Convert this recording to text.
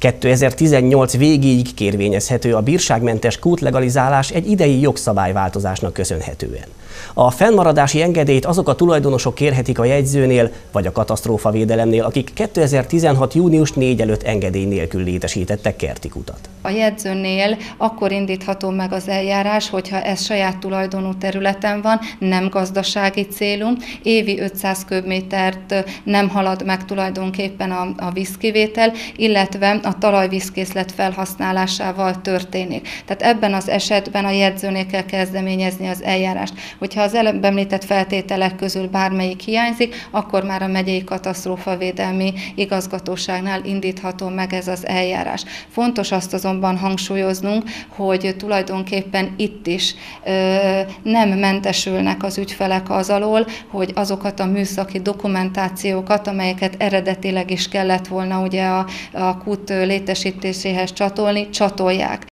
2018 végéig kérvényezhető a bírságmentes kútlegalizálás egy idei jogszabályváltozásnak köszönhetően. A fennmaradási engedélyt azok a tulajdonosok kérhetik a jegyzőnél vagy a katasztrófavédelemnél, akik 2016. június 4 előtt engedély nélkül létesítettek kertikutat. A jegyzőnél akkor indítható meg az eljárás, hogyha ez saját tulajdonú területen van, nem gazdasági célú, évi 500 köbmétert nem halad meg tulajdonképpen a, a vízkivétel, illetve a talajvízkészlet felhasználásával történik. Tehát ebben az esetben a jegyzőnél kell kezdeményezni az eljárást. Hogyha az előbb említett feltételek közül bármelyik hiányzik, akkor már a megyei katasztrófavédelmi igazgatóságnál indítható meg ez az eljárás. Fontos azt azonban hangsúlyoznunk, hogy tulajdonképpen itt is ö, nem mentesülnek az ügyfelek az alól, hogy azokat a műszaki dokumentációkat, amelyeket eredetileg is kellett volna ugye a, a kút létesítéséhez csatolni, csatolják.